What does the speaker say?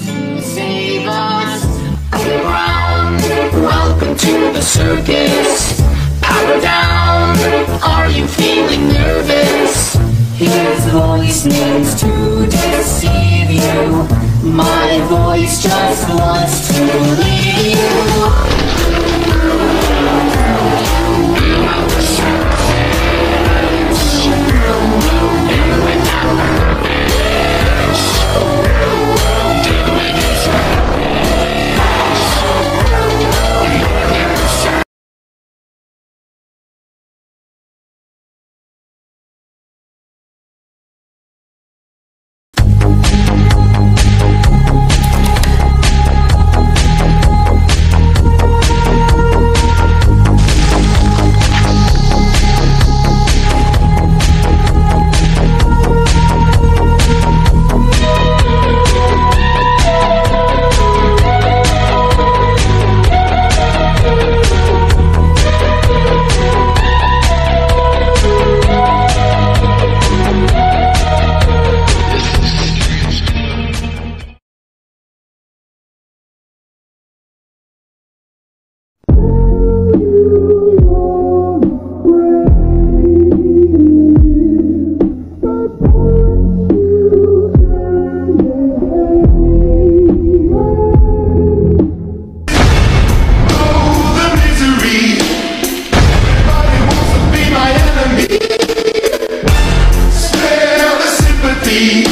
save us. Around, welcome to the circus. Power down, are you feeling nervous? His voice needs to deceive you. My voice just wants to leave you. Wants